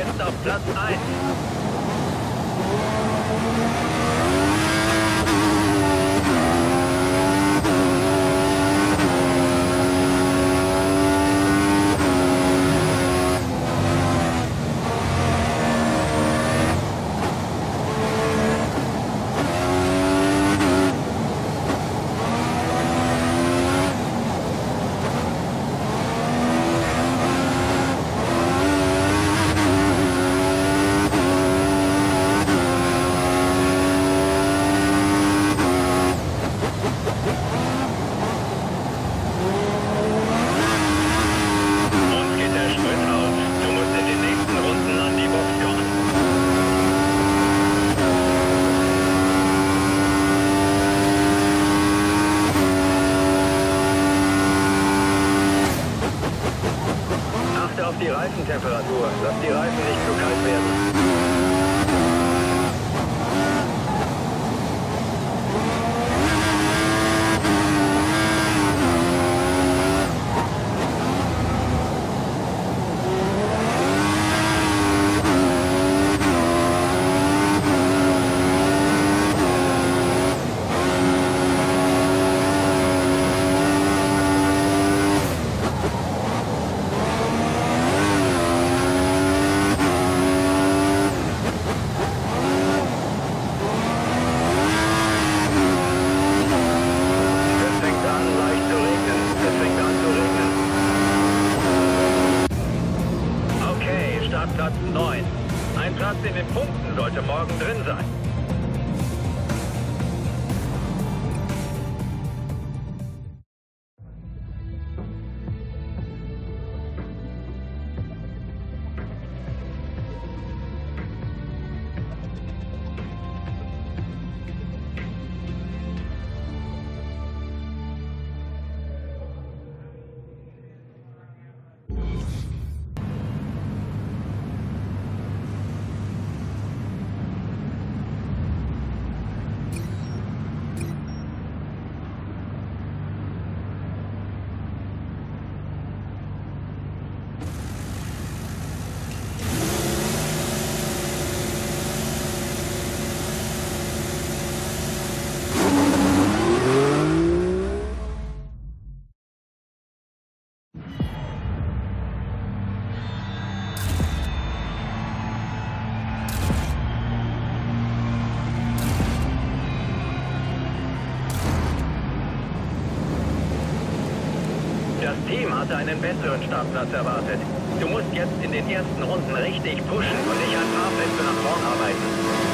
jetzt auf Platz 1. die Reifentemperatur. Lass die Reifen nicht zu kalt werden. Morgen drin sein. Hatte einen besseren Startplatz erwartet. Du musst jetzt in den ersten Runden richtig pushen und dich ein paar Plätze nach vorn arbeiten.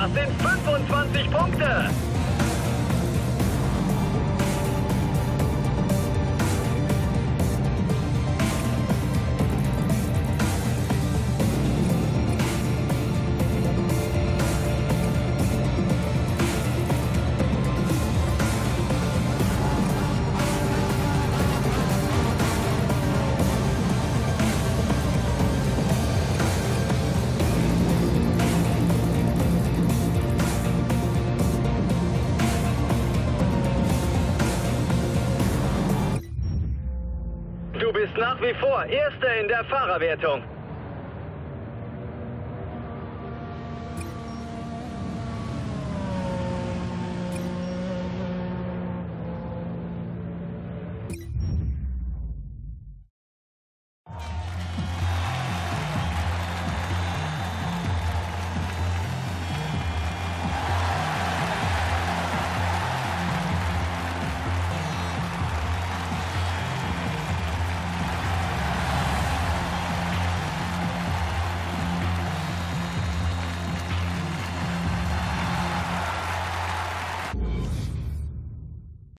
Das sind 25 Punkte. Wie vor Erster in der Fahrerwertung.